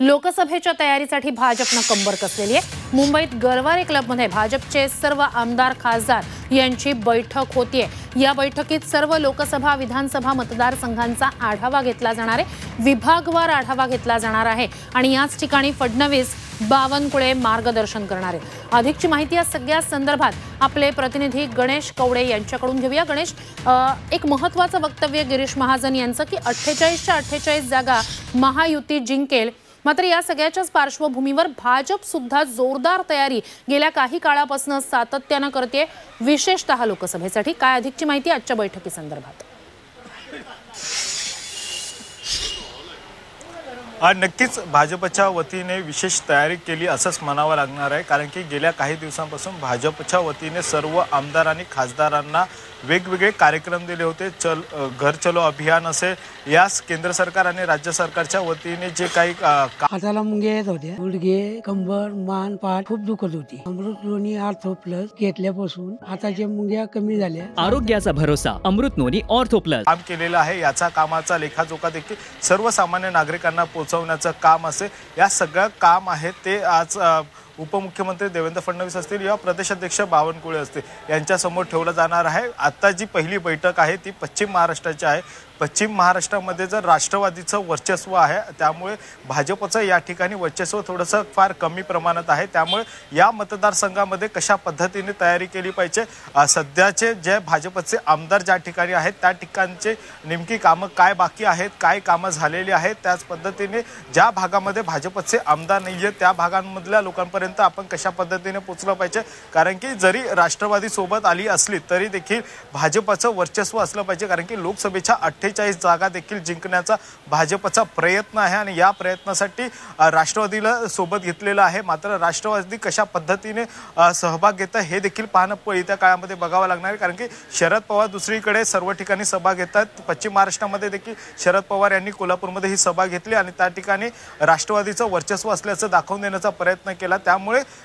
लोकसभेच्या तयारीसाठी भाजपनं कंबर कसलेली आहे. मुंबईत गरवारे क्लबमध्ये भाजपचे सर्व आमदार खासदार यांची बैठक होतीये. या बैठकीत सर्व लोकसभा विधानसभा मतदारसंघांचा आढावा घेतला जाणार आहे. विभागवार आढावा घेतला जाणार आहे. आणि याच ठिकाणी फडणवीस बावनकुळे मार्गदर्शन करणार आहेत. अधिकची माहिती या सगळ्या संदर्भात आपले प्रतिनिधी गणेश कवडे यांच्याकडून घेऊया. गणेश एक महत्वाचं वक्तव्य गिरीश महाजन यांचं की अठ्ठेचाळीसच्या अठ्ठेचाळीस जागा महायुती जिंकेल. मात्र या सगळ्याच्याच पार्श्वभूमीवर भाजप सुद्धा जोरदार तयारी गेल्या काही काळापासून सातत्यानं करते विशेषतः लोकसभेसाठी. काय अधिकची माहिती आजच्या बैठकीसंदर्भात? नक्कीच भाजपच्या वतीने विशेष तयारी केली असंच म्हणावं लागणार आहे. कारण की गेल्या काही दिवसांपासून भाजपच्या वतीने सर्व आमदार आणि खासदारांना वेगवेगळे कार्यक्रम दिले होते. चल घर चलो अभियान असे. यास केंद्र सरकार आणि राज्य सरकारच्या वतीने जे काही हाताला मुंग्या येत होत्या. गुडघे कंबर मान पाठ खूप दुखत होती. अमृत लोणी आर्थो प्लस घेतल्यापासून हाताच्या मुंग्या कमी झाल्या. आरोग्याचा भरोसा अमृत नोनी ऑर्थो प्लस काम केलेलं आहे. याचा कामाचा लेखाजोखा देखील सर्वसामान्य नागरिकांना पोहोचवण्याचं काम असे या सगळं काम आहे ते आज उपमुख्यमंत्री देवेंद्र फडणवीस असतील या प्रदेशाध्यक्ष बावनकुळे असतील यांच्यासमोर ठेवलं जाणार आहे. आता जी पहिली बैठक आहे ती पश्चिम महाराष्ट्राची आहे. पश्चिम महाराष्ट्रामध्ये जर राष्ट्रवादीचं वर्चस्व आहे त्यामुळे भाजपचं या ठिकाणी वर्चस्व थोडंसं फार कमी प्रमाणात आहे. त्यामुळे या मतदारसंघामध्ये कशा पद्धतीने तयारी केली पाहिजे? सध्याचे जे भाजपचे आमदार ज्या ठिकाणी आहेत त्या ठिकाणचे नेमकी कामं काय बाकी आहेत काय कामं झालेली आहेत त्याच पद्धतीने ज्या भागामध्ये भाजपचे आमदार नाही आहेत त्या भागांमधल्या लोकांपर्यंत आपण कशा पद्धतीने पोचलं पाहिजे? कारण की जरी राष्ट्रवादी सोबत आली असली तरी देखील भाजपचं वर्चस्व असलं पाहिजे. कारण की लोकसभेच्या अठ्ठेचाळीस जागा देखील जिंकण्याचा भाजपचा प्रयत्न आहे आणि या प्रयत्नासाठी राष्ट्रवादीला सोबत घेतलेलं आहे. मात्र राष्ट्रवादी कशा पद्धतीने सहभाग घेतं हे देखील पाहणं येत्या काळामध्ये बघावं लागणार आहे. कारण की शरद पवार दुसरीकडे सर्व ठिकाणी सभा घेतात. पश्चिम महाराष्ट्रामध्ये देखील शरद पवार यांनी कोल्हापूरमध्ये ही सभा घेतली आणि त्या ठिकाणी राष्ट्रवादीचं वर्चस्व असल्याचं दाखवून देण्याचा प्रयत्न केला. त्यामुळे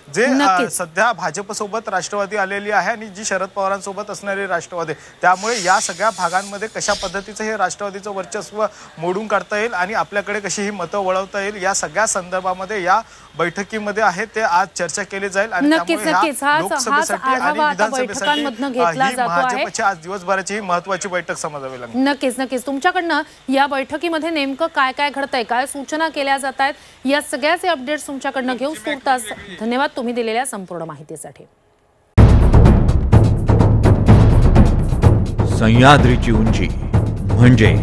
जे अ, नक्कीच. सध्या भाजपसोबत राष्ट्रवादी आलेली आहे आणि जी शरद पवारांसोबत असणारी राष्ट्रवादी त्यामुळे या सगळ्या भागांमध्ये कशा पद्धतीचं हे राष्ट्रवादीचं वर्चस्व मोडून काढता येईल आणि आपल्याकडे कशी ही मतं वळवता येईल या सगळ्या संदर्भामध्ये या बैठकीमध्ये आहे ते आज चर्चा केली जाईल आणि त्यामुळे लोकसभेसाठी आणि विधानसभेसाठी बैठकांमधनं अ, घेतला ही जातो आहे. भाजपची आज दिवसभराची ही महत्वाची बैठक समजावी लागणार नक्कीच नक्कीच. तुमच्याकडनं या बैठकीमध्ये नेमकं काय काय घडतंय? काय सूचना केल्या जात आहेत? या सगळ्याचे अपडेट्स तुमच्याकडनं घेऊ तूर्तास धन्यवाद. तुम्ही दिलेल्या संपूर्ण माहितीसाठी. सह्याद्रीची उंची म्हणजे